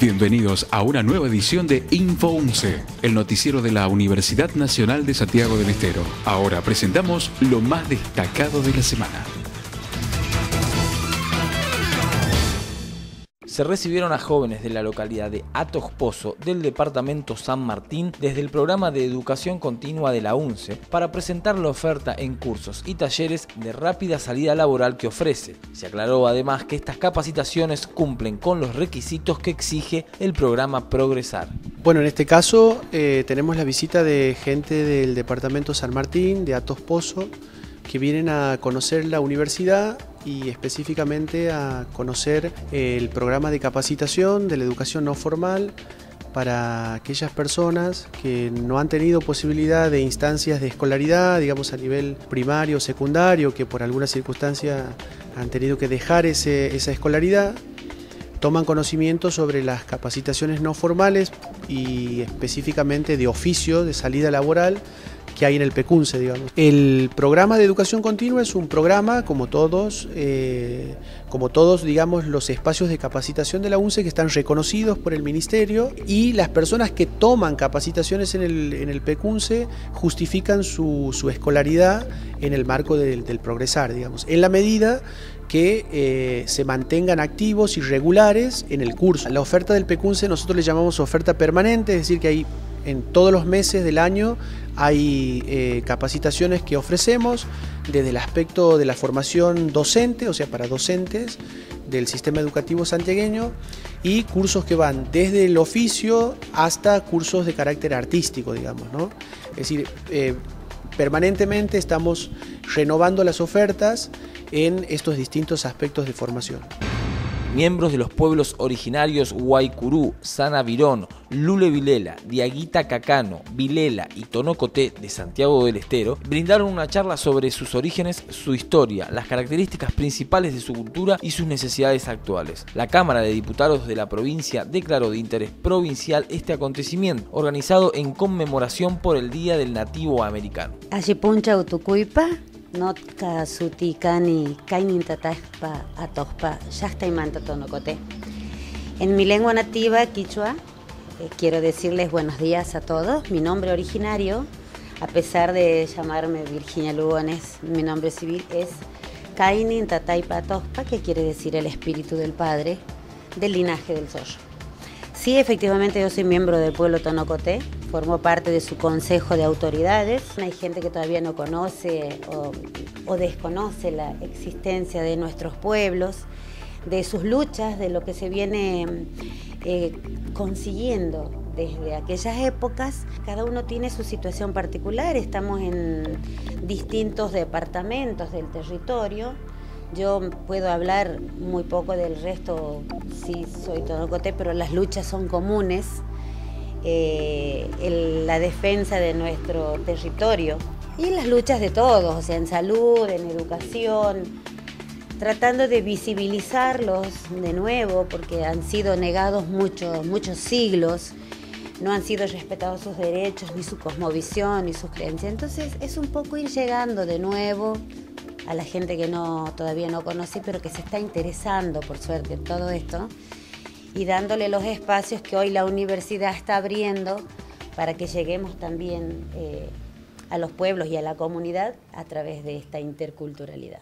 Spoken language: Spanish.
Bienvenidos a una nueva edición de Info 11, el noticiero de la Universidad Nacional de Santiago del Estero. Ahora presentamos lo más destacado de la semana. Se recibieron a jóvenes de la localidad de Atos Pozo del departamento San Martín desde el programa de educación continua de la UNCE para presentar la oferta en cursos y talleres de rápida salida laboral que ofrece. Se aclaró además que estas capacitaciones cumplen con los requisitos que exige el programa Progresar. Bueno, en este caso eh, tenemos la visita de gente del departamento San Martín, de Atos Pozo, que vienen a conocer la universidad y específicamente a conocer el programa de capacitación de la educación no formal para aquellas personas que no han tenido posibilidad de instancias de escolaridad, digamos a nivel primario o secundario, que por alguna circunstancia han tenido que dejar ese, esa escolaridad, toman conocimiento sobre las capacitaciones no formales y específicamente de oficio, de salida laboral, que hay en el PECUNCE, digamos. El programa de educación continua es un programa, como todos, eh, como todos, digamos, los espacios de capacitación de la UNCE que están reconocidos por el Ministerio y las personas que toman capacitaciones en el, en el PECUNCE justifican su, escolaridad en el marco del, progresar, digamos, en la medida que eh, se mantengan activos y regulares en el curso. La oferta del PECUNCE nosotros le llamamos oferta permanente, es decir, que hay en todos los meses del año hay eh, capacitaciones que ofrecemos desde el aspecto de la formación docente, o sea, para docentes del sistema educativo santiagueño, y cursos que van desde el oficio hasta cursos de carácter artístico, digamos, ¿no? Es decir, eh, permanentemente estamos renovando las ofertas en estos distintos aspectos de formación miembros de los pueblos originarios Guaycurú, Sana Virón, Lule Vilela, Diaguita Cacano, Vilela y Tonocoté de Santiago del Estero brindaron una charla sobre sus orígenes, su historia, las características principales de su cultura y sus necesidades actuales. La Cámara de Diputados de la provincia declaró de interés provincial este acontecimiento, organizado en conmemoración por el Día del Nativo Americano. Notka sutikani tonocote. En mi lengua nativa, quichua, eh, quiero decirles buenos días a todos. Mi nombre originario, a pesar de llamarme Virginia Lugones, mi nombre civil es Kainin Tataipa Atospa, que quiere decir el espíritu del Padre, del linaje del Soyo. Sí, efectivamente yo soy miembro del pueblo Tonocoté, formó parte de su consejo de autoridades. Hay gente que todavía no conoce o, desconoce la existencia de nuestros pueblos, de sus luchas, de lo que se viene eh, consiguiendo desde aquellas épocas. Cada uno tiene su situación particular, estamos en distintos departamentos del territorio. Yo puedo hablar muy poco del resto, sí soy tonocoté, pero las luchas son comunes eh, la defensa de nuestro territorio y las luchas de todos, o sea, en salud, en educación, tratando de visibilizarlos de nuevo porque han sido negados muchos, muchos siglos, no han sido respetados sus derechos, ni su cosmovisión, ni sus creencias. Entonces es un poco ir llegando de nuevo a la gente que no, todavía no conocí, pero que se está interesando, por suerte, en todo esto y dándole los espacios que hoy la universidad está abriendo para que lleguemos también eh, a los pueblos y a la comunidad a través de esta interculturalidad.